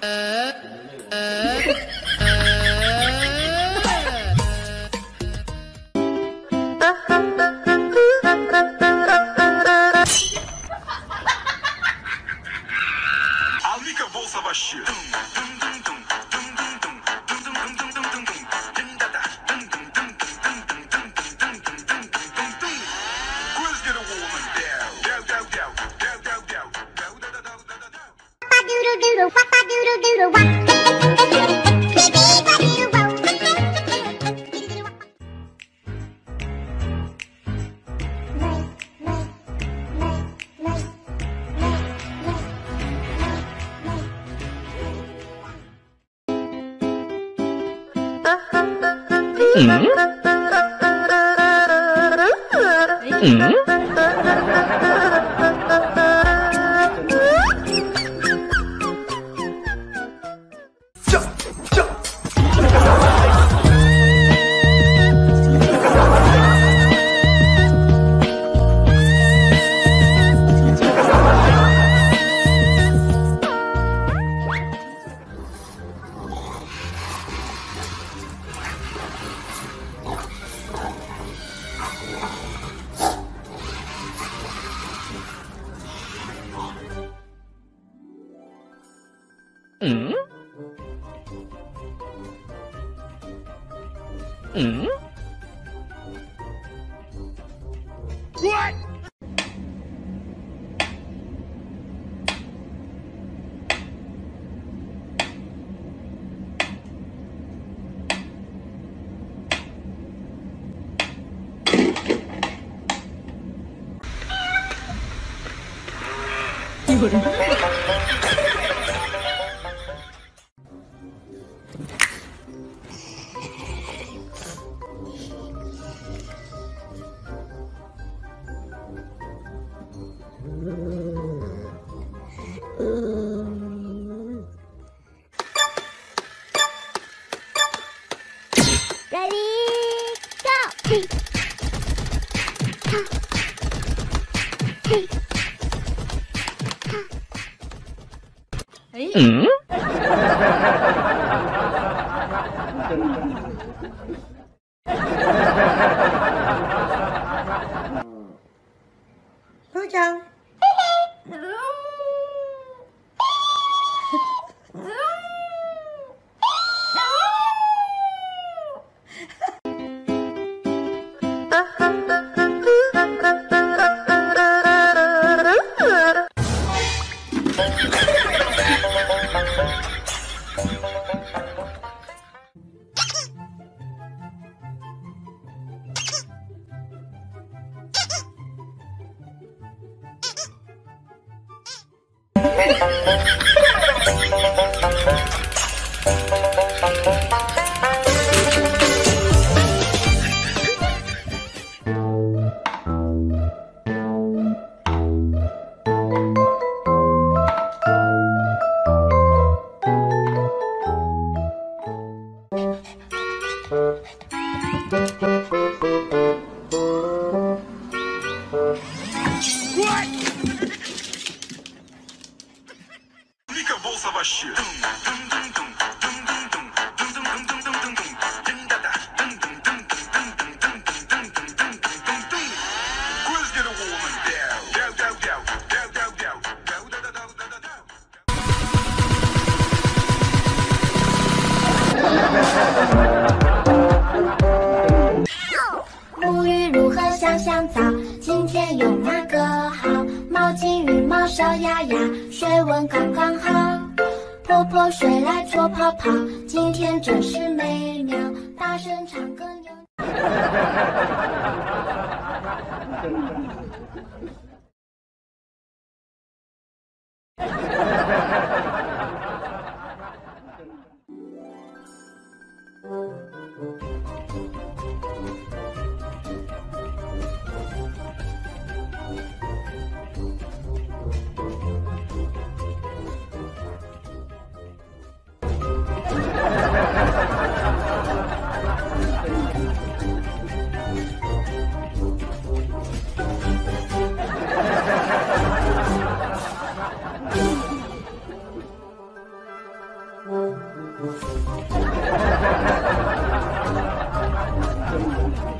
呃呃。Mm-hmm. Mm-hmm. 嗯？嗯？What？有人。Ready, go! Hey. 嗯？部 Hello? What? 香香皂？今天用哪个好？毛巾、浴帽、小鸭鸭，水温刚刚好。泼泼水来搓泡泡，今天真是美妙。大声唱歌扭。哈哈哈哈哈哈哈哈哈哈！